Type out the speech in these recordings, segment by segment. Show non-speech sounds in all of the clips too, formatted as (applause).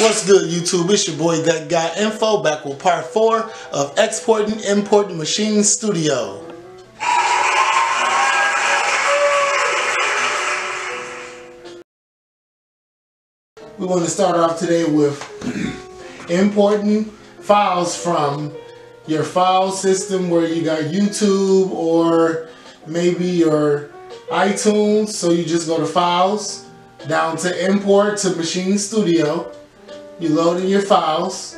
What's good, YouTube? It's your boy That Guy Info back with part four of Exporting Importing Maschine Studio. We want to start off today with (clears throat) importing files from your file system where you got YouTube or maybe your iTunes. So you just go to Files, down to Import to Maschine Studio you load in your files.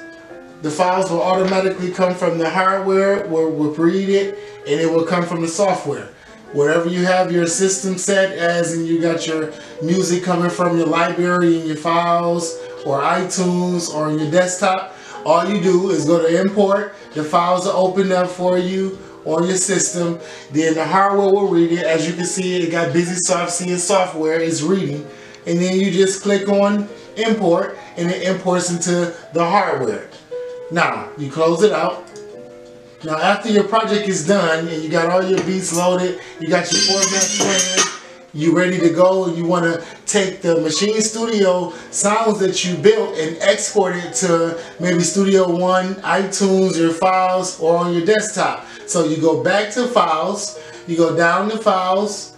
The files will automatically come from the hardware where we'll read it and it will come from the software. Wherever you have your system set as and you got your music coming from your library and your files or iTunes or on your desktop, all you do is go to import, the files are opened up for you on your system, then the hardware will read it. As you can see, it got busy soft seeing software is reading. And then you just click on import and it imports into the hardware. Now, you close it out. Now, after your project is done and you got all your beats loaded, you got your format plan, you ready to go, and you want to take the Maschine Studio sounds that you built and export it to maybe Studio One, iTunes, your files, or on your desktop. So you go back to Files, you go down to Files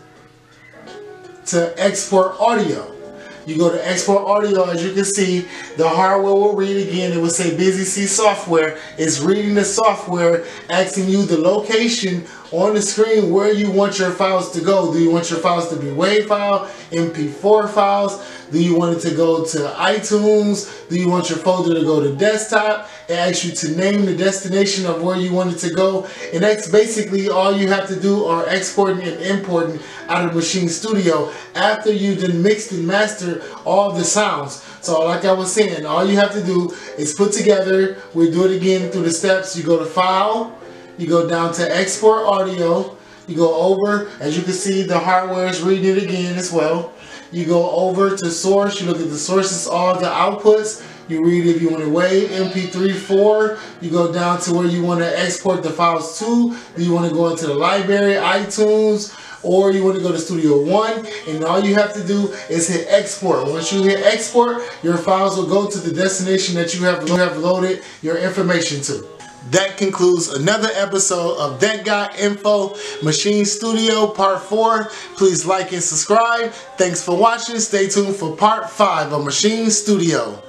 to Export Audio. You go to export audio, as you can see, the hardware will read again. It will say Busy C software. It's reading the software, asking you the location on the screen where you want your files to go. Do you want your files to be WAV file, MP4 files? Do you want it to go to iTunes? Do you want your folder to go to desktop? It asks you to name the destination of where you want it to go. And that's basically all you have to do are exporting and importing out of Maschine Studio after you then mixed and mastered all the sounds. So like I was saying, all you have to do is put together, we do it again through the steps. You go to File, you go down to export audio. You go over, as you can see, the hardware is reading it again as well. You go over to source, you look at the sources, all the outputs. You read if you want to WAV, MP3, 4. You go down to where you want to export the files to. Do you want to go into the library, iTunes, or you want to go to Studio One, and all you have to do is hit export. Once you hit export, your files will go to the destination that you have, you have loaded your information to. That concludes another episode of That Guy Info Maschine Studio Part 4. Please like and subscribe. Thanks for watching. Stay tuned for Part 5 of Maschine Studio.